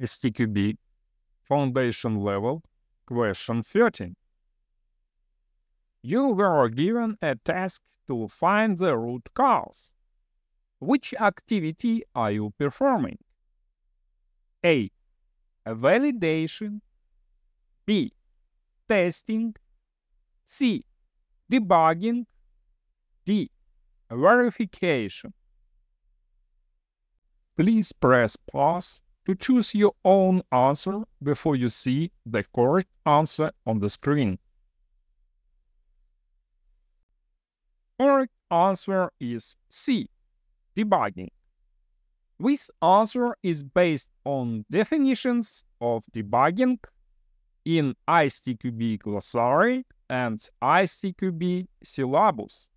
STQB Foundation Level Question 13. You were given a task to find the root cause. Which activity are you performing? A. Validation. B. Testing. C. Debugging. D. Verification. Please press pause to choose your own answer before you see the correct answer on the screen. Correct answer is C. Debugging. This answer is based on definitions of debugging in ISTQB glossary and ISTQB syllabus.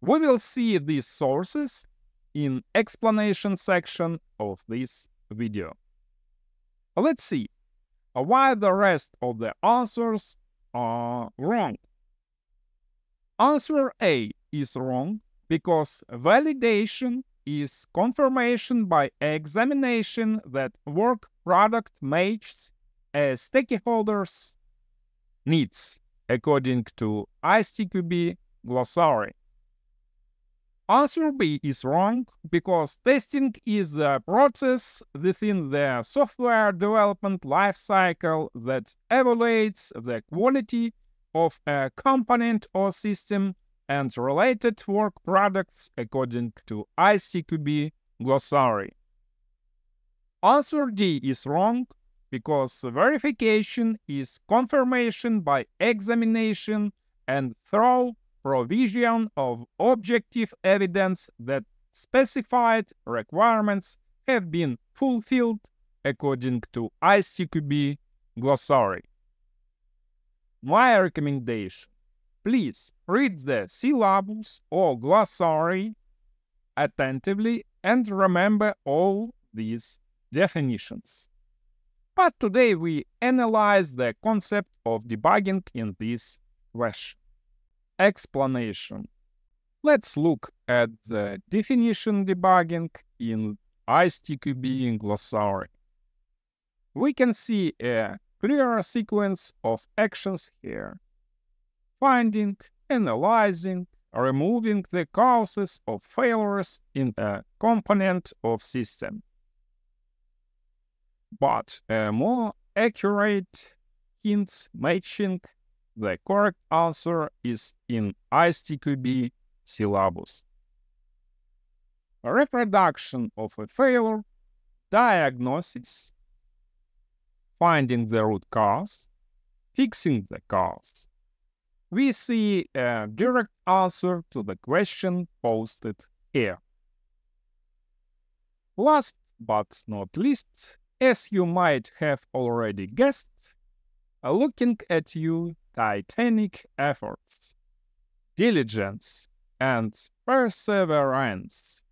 We will see these sources in explanation section of this video. Let's see why the rest of the answers are wrong. Answer A is wrong because validation is confirmation by examination that work product matches a stakeholder's needs according to ISTQB glossary. Answer B is wrong because testing is a process within the software development lifecycle that evaluates the quality of a component or system and related work products according to ISTQB glossary. Answer D is wrong because verification is confirmation by examination and thorough provision of objective evidence that specified requirements have been fulfilled according to ISTQB glossary. My recommendation please read the syllabus or glossary attentively and remember all these definitions. But today we analyze the concept of debugging in this question explanation. Let's look at the definition debugging in ISTQB in glossary. We can see a clear sequence of actions here. Finding, analyzing, removing the causes of failures in a component of system. But a more accurate hints matching the correct answer is in ISTQB syllabus. Reproduction of a failure, diagnosis, finding the root cause, fixing the cause. We see a direct answer to the question posted here. Last but not least, as you might have already guessed, looking at you titanic efforts, diligence, and perseverance.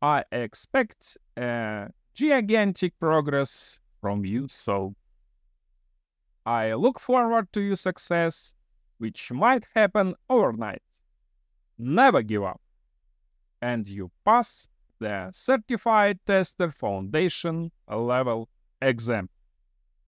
I expect a gigantic progress from you, so I look forward to your success, which might happen overnight. Never give up, and you pass the Certified Tester Foundation level exam.